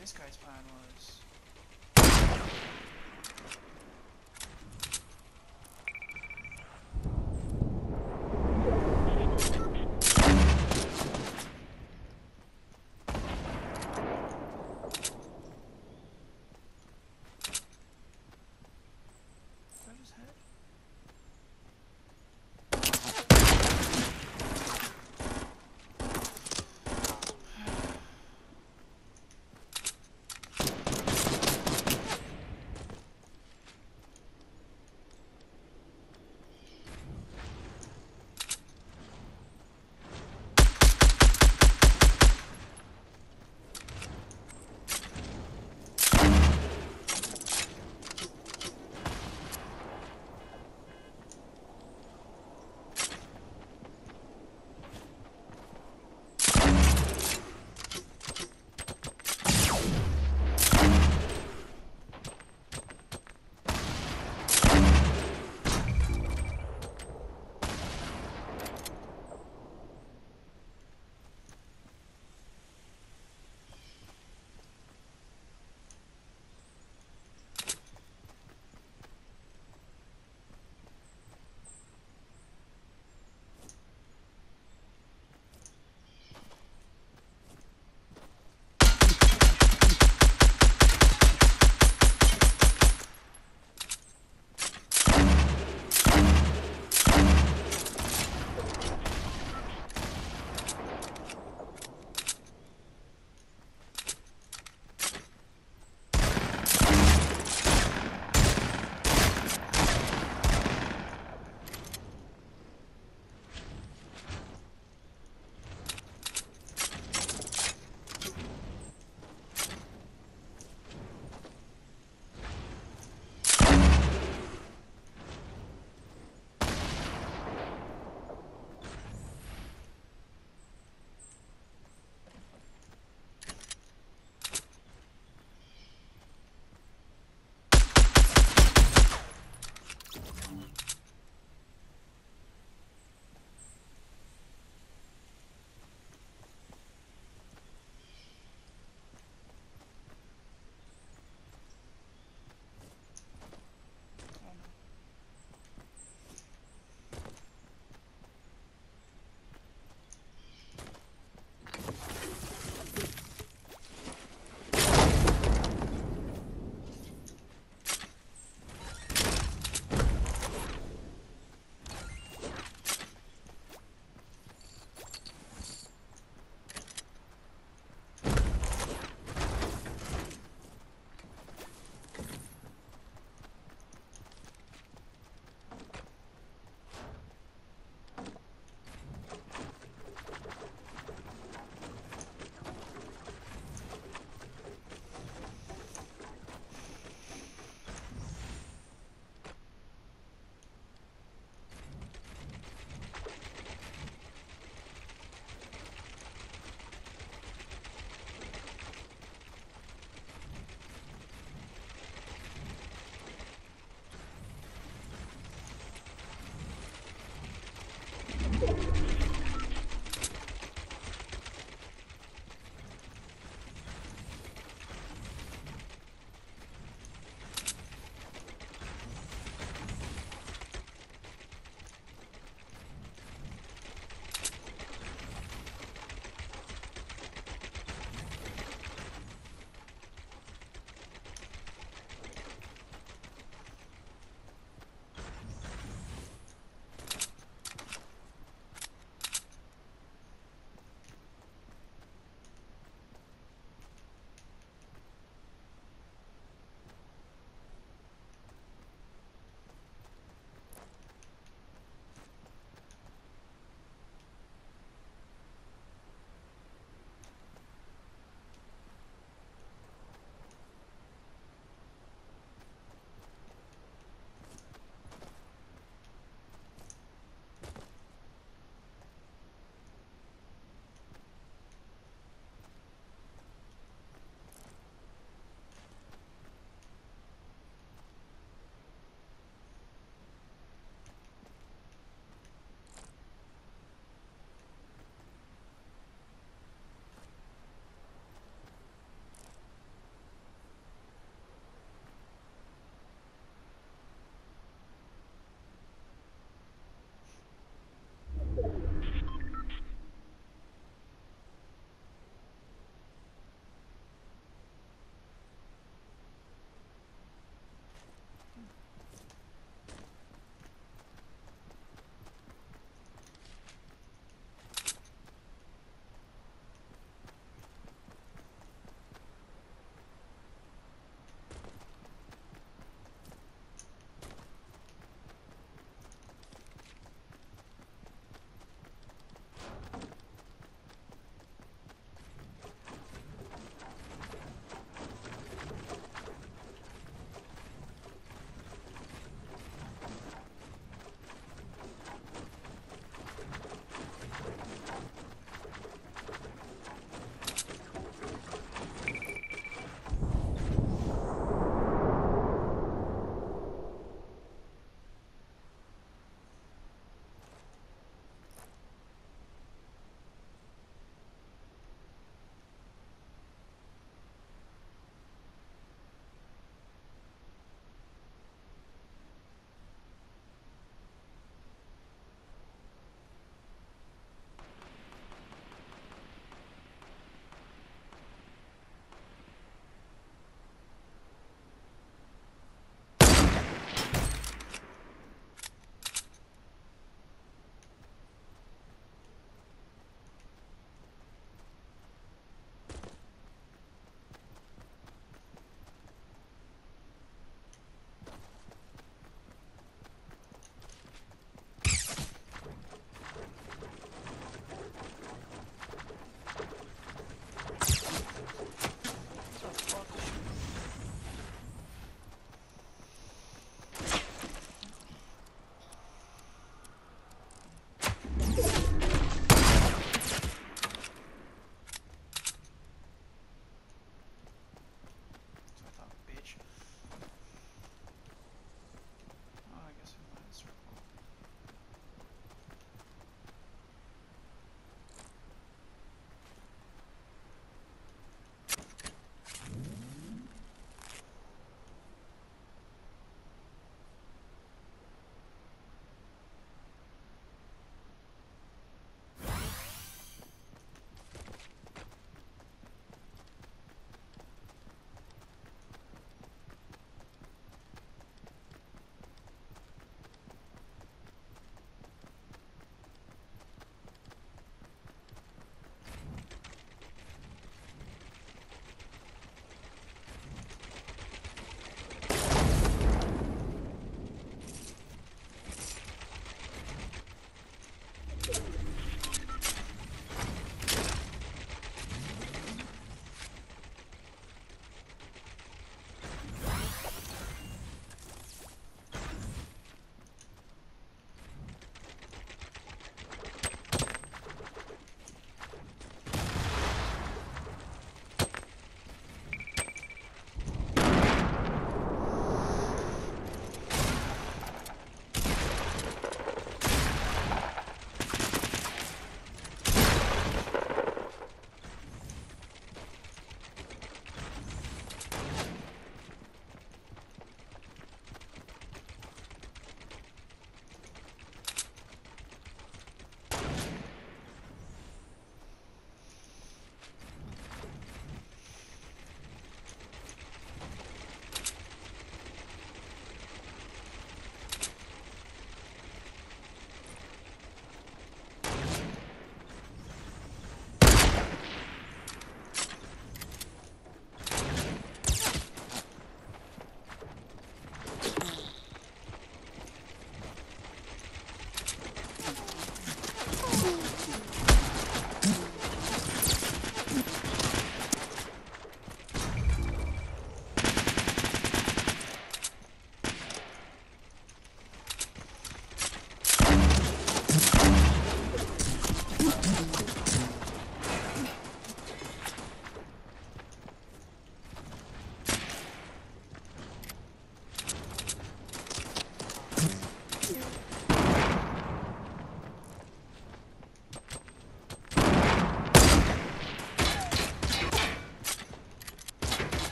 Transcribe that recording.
this guy's plan was.